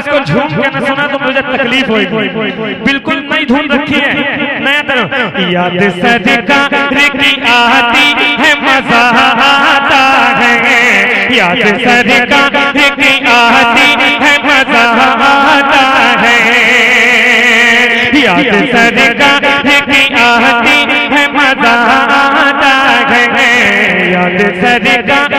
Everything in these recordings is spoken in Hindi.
उसको झूम के न सुना तो मुझे तकलीफ़ होगी बिल्कुल नई धुन रखी है। नया तरह। याद सरकार की आती है, मज़ा आता है। याद सरकार की आती है, मज़ा आता है। याद सरकार की आती है, मज़ा आता है। याद सरकार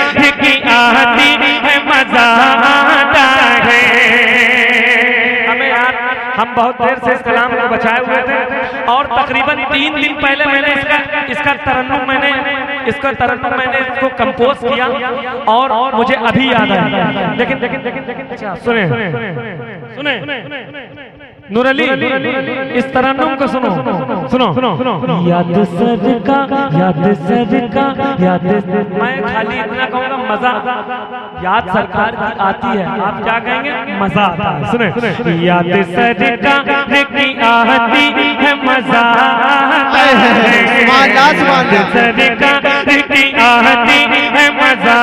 बहुत देर से इस कलाम को बचाए हुए थे और तकरीबन तीन दिन पहले मैंने इसका इसका तरन्नुम मैंने इसका तरन्नुम मैंने इसको कंपोज किया और मुझे अभी याद आया लेकिन लेकिन लेकिन सुने सुने सुने नूर अली इस तरन्नुम को सुनो सुनो सुनो याद सर का याद सर का याद मैं खाली इतना कहूँगा मज़ा याद सरकार की आती है। आप क्या कहेंगे? मज़ा आता है। सुने याद सर का की आती है मज़ा। आता है याद सर का की आती है मज़ा।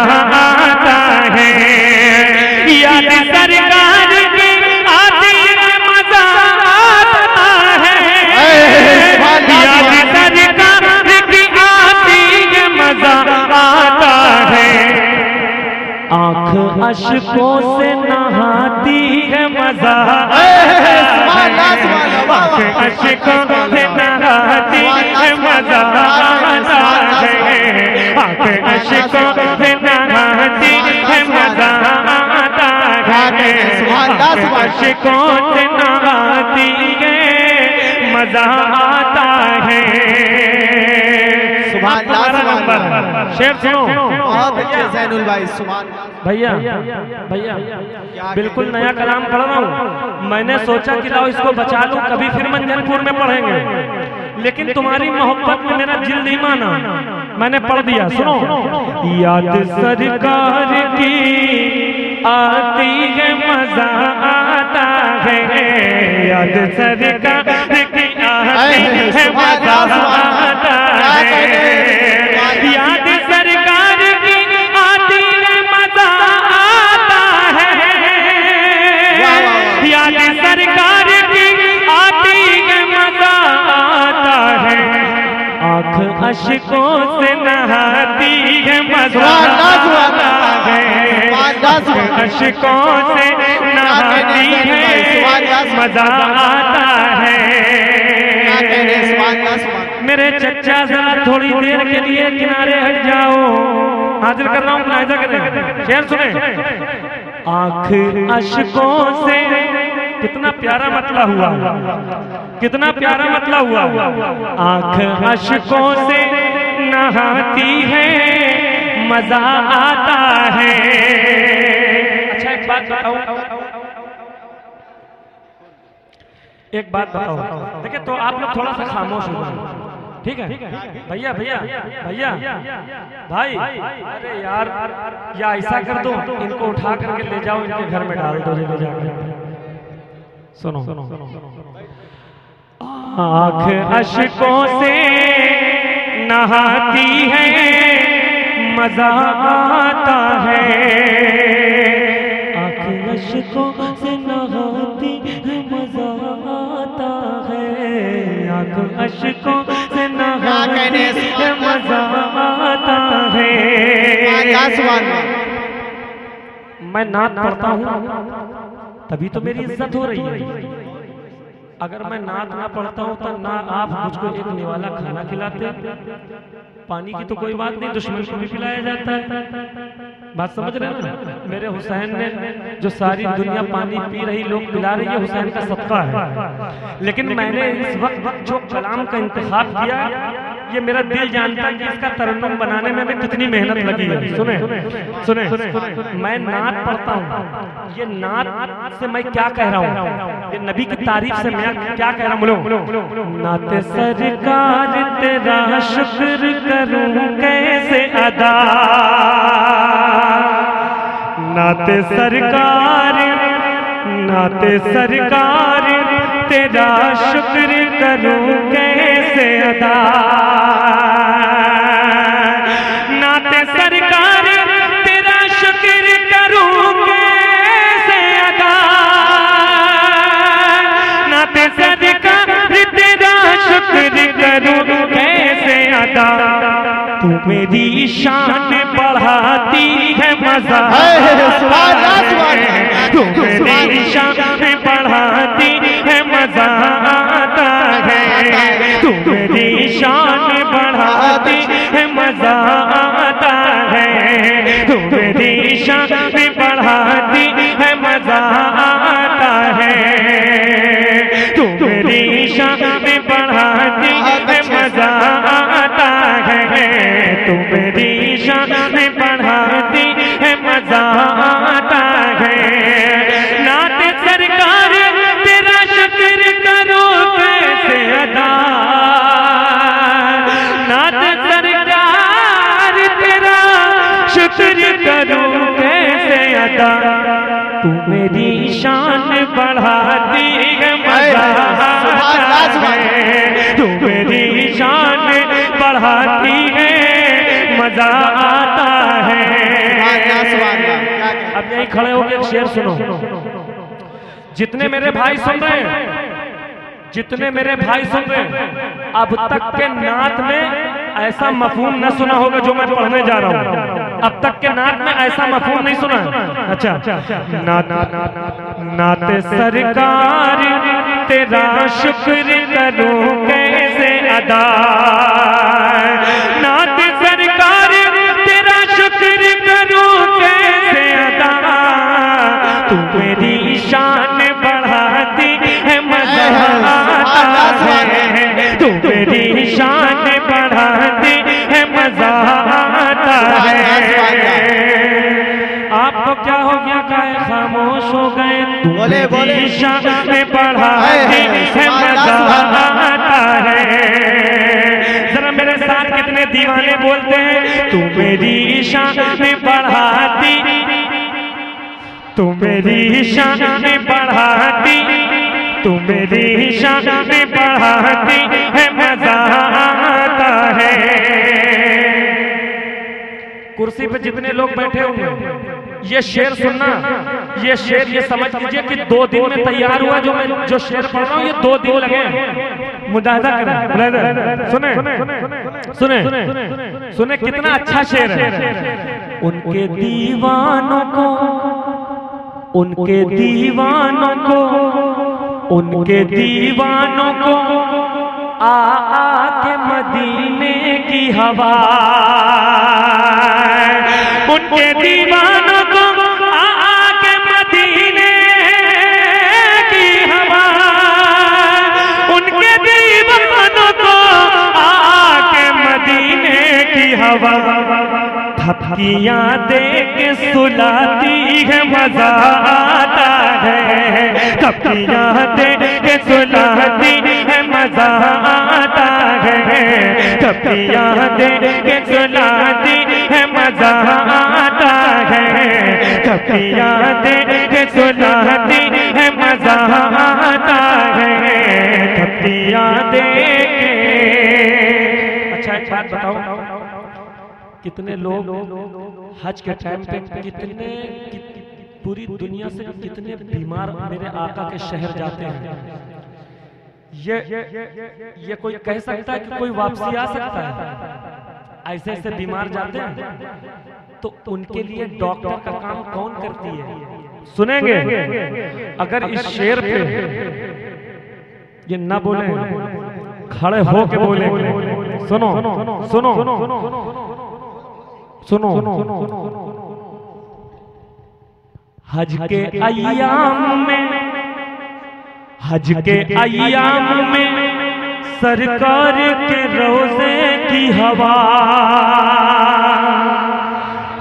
अशकों से नहाती है मज़ा। अशकों से नहाती है मज़ा। अशकों से नहाती है मज़ा। अशकों से नहाती है मज़ा। शेर सुनो। बहुत अच्छे जैनुल भाई सुभान भैया भैया बिल्कुल नया कलाम पढ़ रहा हूँ। मैंने सोचा कि लाओ इसको बचा लूँ कभी फिर मंजनपुर में पढ़ेंगे। लेकिन तुम्हारी मोहब्बत में मेरा दिल नहीं माना। मैंने पढ़ दिया सुनो। याद सरकार की आती है मज़ा आता है। याद सरकार की आती है मज़ा आता अशकों से नहाती है है। अशकों से नहाती है मज़ा आता है। मेरे चच्चा जरा थोड़ी देर के लिए किनारे हट जाओ। हाजिर कर रहा हूँ मुलायजा करें शेर सुने। आँख अशकों से कितना प्यारा मतला हुआ कितना प्यारा मतला हुआ आँख अशकों से नहाती है, मज़ा आता है। अच्छा एक बात बताओ। एक बात बताओ। देखिए तो आप लोग थोड़ा सा खामोश हो ठीक है? भैया भैया भैया, भाई, अरे यार, या ऐसा कर दो, इनको उठा करके ले जाओ, इनके घर में डाल दो ले जाकर। सुनो। सुनो। आँख अशकों से नहाती है मज़ा आता है। आँख अशकों से नहाती है मज़ा आता है। आँख अशकों से नहाती है मज़ा आता है। मैं नात पढ़ता हूँ। तभी तो मेरी इज़्ज़त हो रही है। अगर मैं नात ना पढ़ता हूँ तो ना आप मुझको एक निवाला खाना खिलाते। पानी की तो कोई बात नहीं दुश्मन को भी पिलाया जाता है। बात समझ रहे हैं ना? मेरे हुसैन ने जो सारी दुनिया पानी पी रही लोग पिला रही है हुसैन का सदका है। लेकिन मैंने इस वक्त जो कलाम का इंतखाब किया ये मेरा दिल जानता है कि इसका तरन्नुम बनाने में हमें कितनी मेहनत लगी है। सुने सुने मैं नात पढ़ता हूँ। ये नात से मैं क्या कह रहा हूँ? ये नबी की तारीफ़ से मैं क्या कह रहा हूँ? नात सरकार, तेरा शुक्र करूँ कैसे अदा? नाते सरकार नाते सरकार, तेरा शुक्र करूँ कैसे से अदा नाते सरकार तेरा शुक्र करूँ से अदा। नाते सरकार तेरा शुक्र करूँ कैसे अदा। तू मेरी शान बढ़ाती है मज़ा। तू मेरी शान पढ़ाती है मज़ा। शान बढ़ाती है, मज़ा आता है। तुम्हारी शान बढ़ाती है, मज़ा आता है। तुम्हारी शान बढ़ाती है, मज़ा अदा तू मेरी शान बढ़ाती है मज़ा तू मेरी शान बढ़ाती है मज़ा आता है। अब यहीं खड़े हो एक शेर सुनो। जितने मेरे भाई सुन रहे हैं जितने मेरे भाई सुन रहे हैं अब तक के नात में ऐसा मफहूम न सुना होगा जो मैं पढ़ने जा रहा हूँ। अब तक के नात में ऐसा मफहूम नहीं सुना अच्छा। नात सरकार, तेरा शुक्र करूँ कैसे अदा? नात सरकार, तेरा शुक्र करूँ कैसे अदा? तू मेरी शान बोले, बोले। मेरी शान बढ़ाती है। मज़ा आता है। जरा मेरे साथ कितने दीवाने बोलते हैं? तू मेरी शाम में पढ़ाती तू मेरी शाम में पढ़ाती तू मेरी शाम में पढ़ाती है मज़ा आता है। कुर्सी पे जितने लोग बैठे होंगे ये शेर सुनना, ये शेर ये समझ लीजिए कि दो दिन में तैयार हुआ जो मैं, जो शेर पढ़ रहा हूँ, ये दो दिन लगे। मुजाहिदा करें, ब्रदर, सुने सुने सुने, कितना अच्छा शेर है उनके दीवानों को, उनके दीवानों को, उनके दीवानों को आ आ के मदीने की हवा उनके दीवानों हवा। थपकियाँ दे के सुलाती है मज़ा आता है। थपकियाँ दे के सुलाती है मज़ा आता है। थपकियाँ दे के सुलाती है मज़ा आता है। थपकियाँ दे के सुलाती है मज़ा कितने लोग हज के टाइम पे कितने पूरी दुनिया से कितने बीमार मेरे आका के शहर जाते हैं। ये ये कोई कह सकता है कि कोई वापसी आ सकता है? ऐसे ऐसे बीमार जाते हैं। तो उनके लिए डॉक्टर का काम कौन करती है? सुनेंगे? अगर इस शेर पे ये ना बोले खड़े हो के बोले। सुनो। सुनो सुनो। हज के अयाम में हज के अयाम में सरकार के रोज़े की हवा।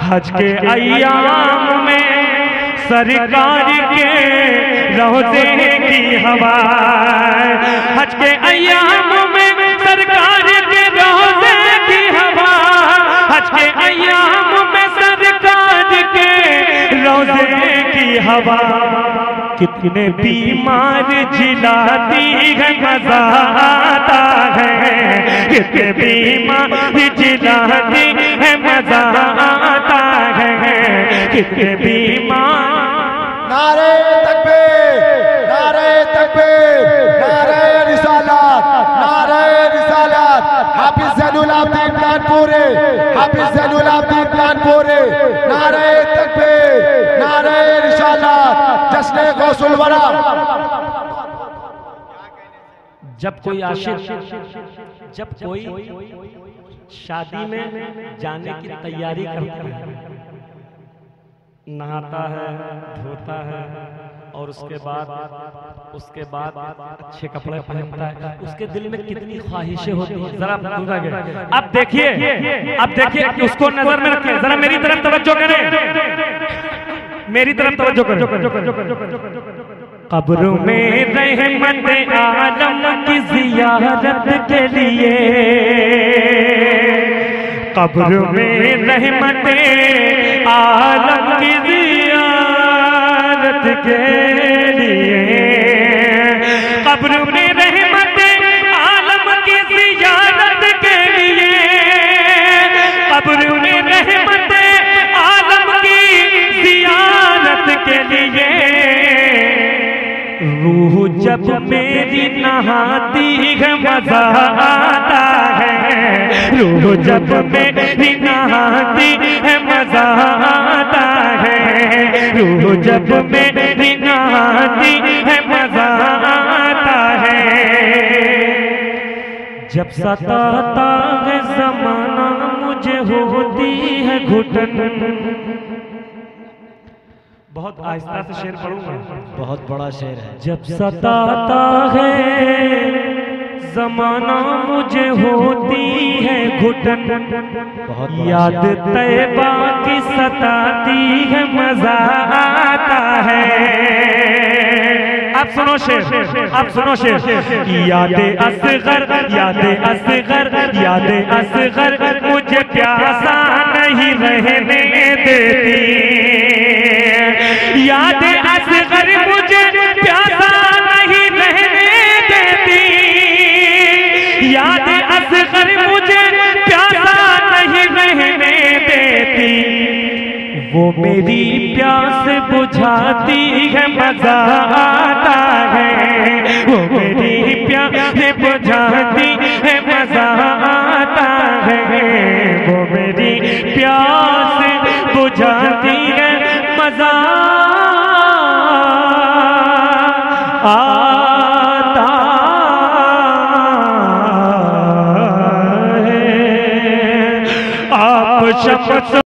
हज के अयाम में सरकार के रोज़े की हवा। हज के अयाम में सरकार के अयाम में सरकार के रोज़े की हवा। कितने बीमार जिलाती है मज़ा आता है। कितने बीमार जिलाती है मज़ा आता है। कितने बीमार नारे हाफिज जैनुल आबदीन कानपुरी, हाफिज जैनुल आबदीन कानपुरी। नारे तकबीर, नारे रिसालत जश्न गौसुल वरा जब कोई आशिक, जब कोई शादी में जाने की तैयारी करता है, नहाता है, धोता है और उसके बाद उसके बाद अच्छे कपड़े पहनता है। उसके दिल में कितनी ख्वाहिशें होती हैं? जरा अब देखिए अब देखिए उसको नज़र में रखिए। जरा मेरी तरफ़ तवज्जो करें। मेरी तरफ़ तवज्जो करें। कब्रों में रहमत आलम की जियारत के लिए। कब्र में रहमत आलम की के लिए। कब्र में रहमत, आलम की जियारत के लिए। कब्र में रहमत, आलम की जियारत के लिए। रूह जब मेरी नहाती है, मज़ा आता है। रूह जब मेरी नहाती है, मज़ा आता है। रूह जब मेरी नहाती है, मज़ा आता है। जब सताता है, जमाना मुझे होती है, घुटन। बहुत आहिस्ता से शेर पढ़ूँगा। बहुत बड़ा शेर है। जब सताता है जमाना मुझे होती है घुटन। बहुत याद तैबा की सताती है मज़ा आता है। अब सुनो शेर अब सुनो शेर। याद असगर याद असगर याद असगर मुझे प्यासा नहीं रहने देती। याद असगर मुझे प्यासा नहीं रहने देती। याद असगर मुझे प्यासा नहीं रहने देती। वो मेरी प्यास बुझाती है मज़ा। watch